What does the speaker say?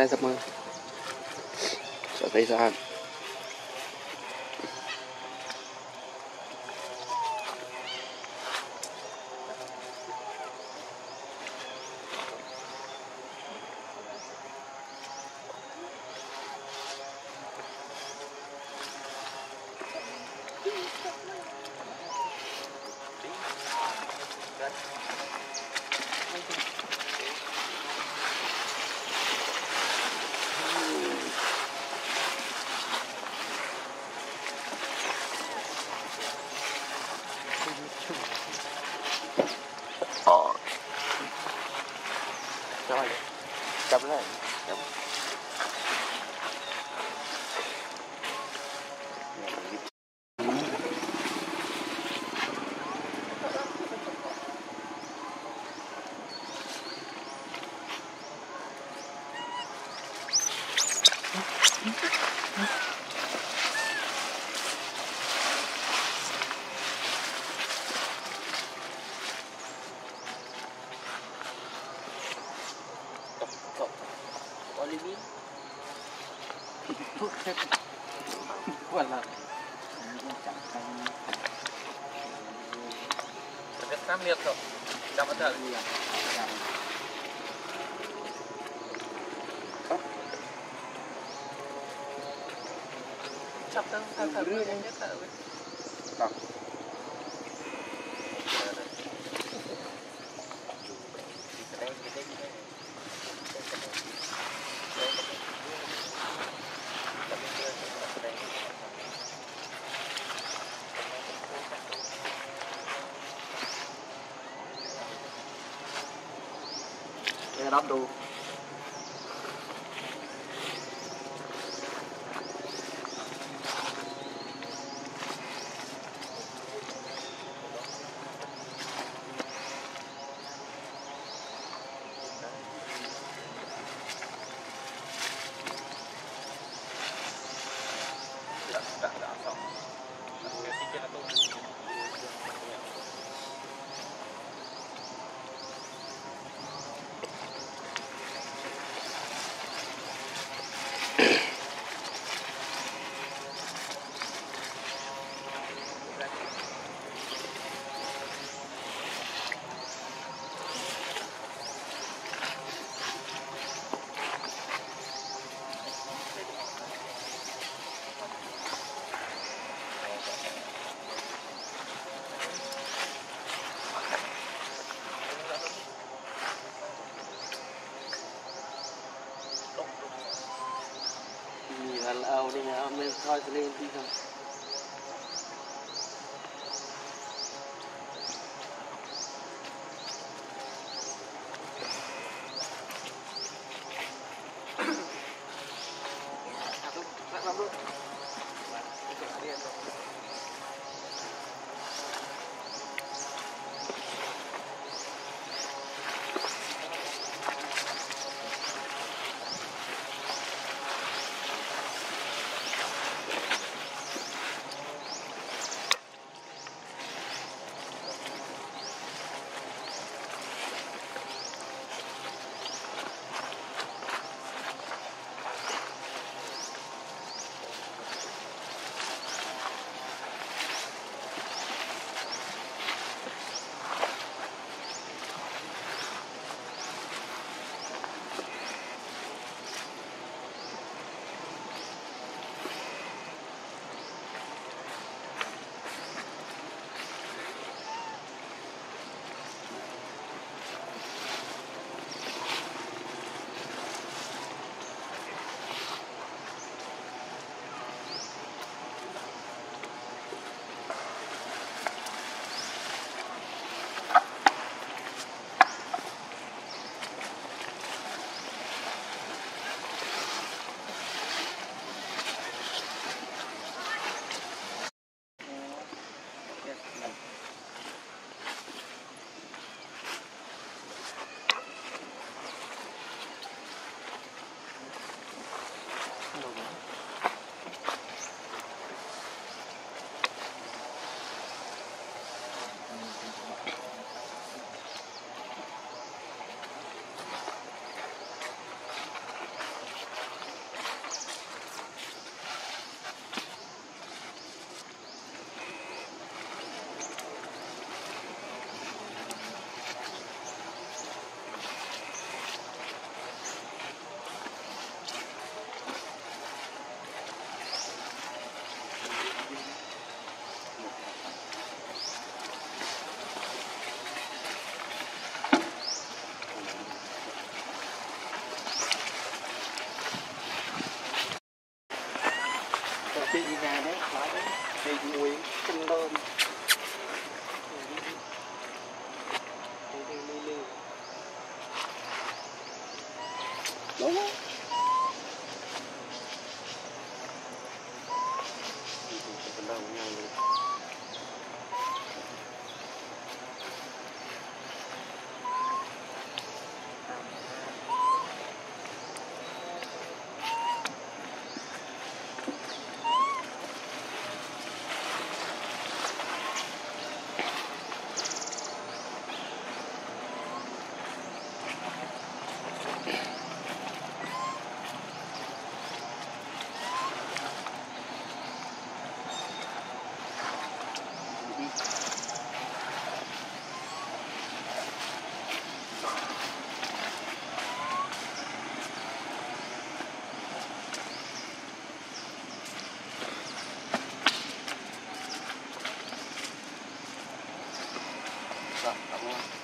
mang tay dập mơ sợ thấy Olivier. Wala. Vietnam lihat kok. Dapat tak? Chọc đâu, sao thở mưa em nhất thở Adolfo. من الخازنين بهم thì muối, đơn Vamos.